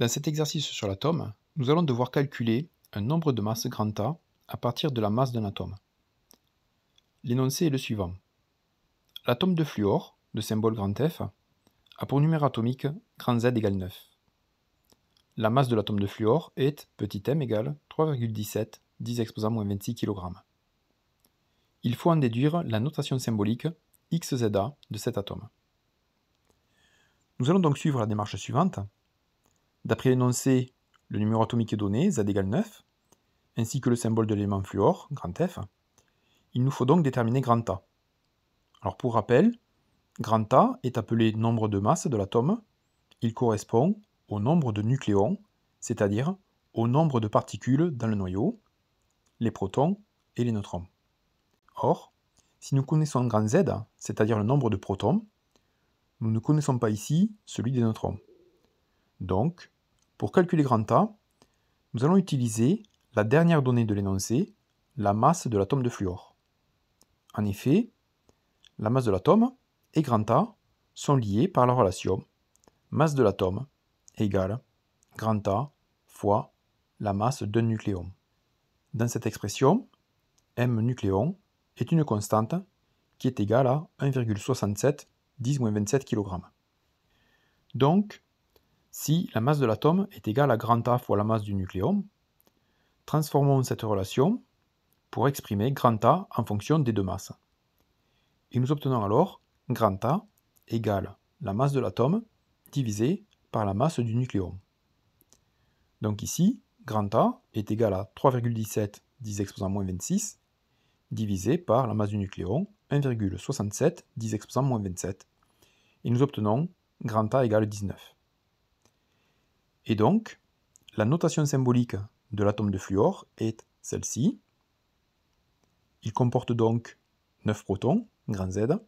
Dans cet exercice sur l'atome, nous allons devoir calculer un nombre de masses grand A à partir de la masse d'un atome. L'énoncé est le suivant. L'atome de fluor, de symbole F, a pour numéro atomique grand Z égale 9. La masse de l'atome de fluor est petit m égale 3,17 10 exposant moins 26 kg. Il faut en déduire la notation symbolique XZA de cet atome. Nous allons donc suivre la démarche suivante. D'après l'énoncé, le numéro atomique est donné, Z égale 9, ainsi que le symbole de l'élément fluor, F. Il nous faut donc déterminer A. Alors pour rappel, A est appelé nombre de masse de l'atome. Il correspond au nombre de nucléons, c'est-à-dire au nombre de particules dans le noyau, les protons et les neutrons. Or, si nous connaissons grand Z, c'est-à-dire le nombre de protons, nous ne connaissons pas ici celui des neutrons. Donc, pour calculer grand A, nous allons utiliser la dernière donnée de l'énoncé, la masse de l'atome de fluor. En effet, la masse de l'atome et grand A sont liés par la relation masse de l'atome égale grand A fois la masse d'un nucléon. Dans cette expression, m nucléon est une constante qui est égale à 1,67 10-27 kg. Donc, si la masse de l'atome est égale à grand A fois la masse du nucléon, transformons cette relation pour exprimer grand A en fonction des deux masses. Et nous obtenons alors grand A égale la masse de l'atome divisé par la masse du nucléon. Donc ici, grand A est égal à 3,17 10 exposant moins 26 divisé par la masse du nucléon 1,67 10 exposant moins 27 et nous obtenons grand A égale 19. Et donc, la notation symbolique de l'atome de fluor est celle-ci. Il comporte donc 9 protons, grand Z,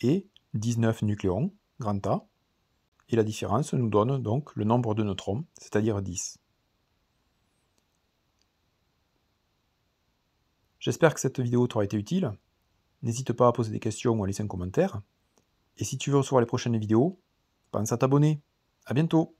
et 19 nucléons, grand A, et la différence nous donne donc le nombre de neutrons, c'est-à-dire 10. J'espère que cette vidéo t'aura été utile. N'hésite pas à poser des questions ou à laisser un commentaire. Et si tu veux recevoir les prochaines vidéos, pense à t'abonner. A bientôt